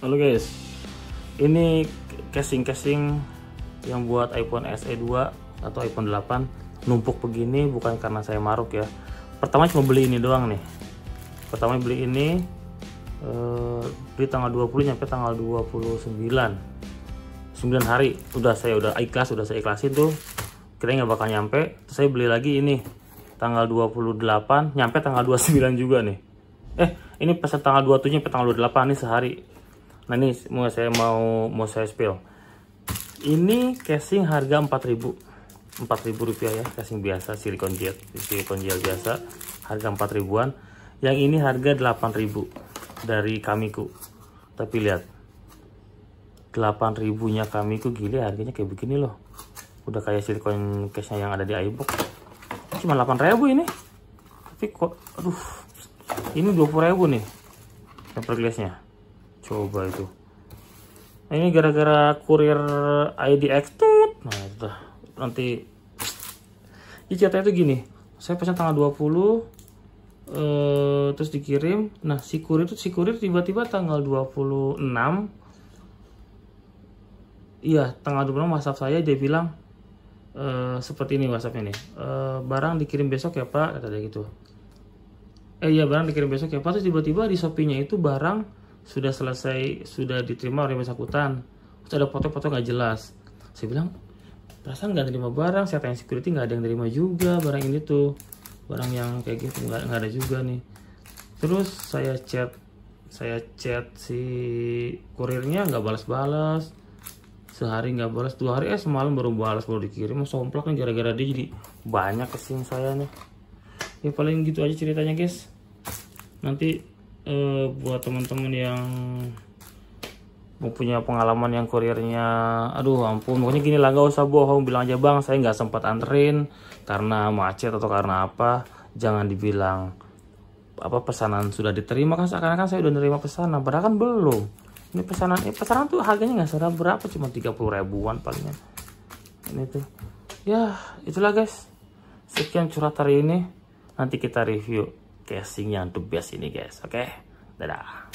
Halo guys, ini casing-casing yang buat iPhone SE 2 atau iPhone 8 numpuk begini bukan karena saya maruk ya. Pertama cuma beli ini doang nih. Pertama beli ini eh, beli tanggal 20 nyampe tanggal 29. 9 hari udah saya udah ikhlas udah saya ikhlasin tuh kira nggak bakal nyampe terus saya beli lagi ini tanggal 28 nyampe tanggal 29 juga nih eh ini pesan tanggal 27 nyampe tanggal 28 nih sehari nah ini mau saya mau mau saya spill. Ini casing harga 4000 4000 rupiah ya casing biasa silikon gel silikon gel biasa. Harga 4 ribuan. Yang ini harga 8000 dari Kamiku. Tapi lihat 8000 nya Kamiku gile harganya kayak begini loh. Udah kayak silikon case nya yang ada di iBook cuma 8000 ini. Tapi kok aduh ini 20000 nih temper glass nya coba itu nah, ini gara-gara kurir IDX tut nah itu nanti. Ini ceritanya tuh gini. Saya pesan tanggal 20 eh, terus dikirim. Nah si kurir itu si kurir tiba-tiba tanggal 26 iya tanggal 26 WhatsApp saya dia bilang e, seperti ini WhatsApp ini. E, barang dikirim besok ya Pak? Kata dia gitu. Eh iya barang dikirim besok ya Pak. Terus tiba-tiba di Shopee-nya itu barang sudah selesai sudah diterima oleh bersangkutan. Terus ada foto-foto nggak jelas. Saya bilang perasaan nggak terima barang saya tanya security nggak ada yang terima juga barang ini tuh. Barang yang kayak gitu nggak ada juga nih. Terus saya chat saya chat si kurirnya nggak balas-balas. Sehari nggak balas dua hari eh semalam baru balas baru dikirim. Somplak nih gara-gara dia jadi banyak kesing saya nih. Ya paling gitu aja ceritanya guys. Nanti eh, buat teman-teman yang punya pengalaman yang kurirnya aduh ampun. Pokoknya gini lah nggak usah bohong. Bilang aja bang saya nggak sempat anterin karena macet atau karena apa. Jangan dibilang apa pesanan sudah diterima. Kan seakan-akan saya udah nerima pesanan padahal kan belum. Ini pesanan eh, pesanan tuh harganya nggak salah berapa? Cuma 30 ribuan palingnya ini tuh. Ya itulah guys. Sekian curhat hari ini. Nanti kita review casing yang the best ini guys oke okay? dadah